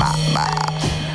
bye bye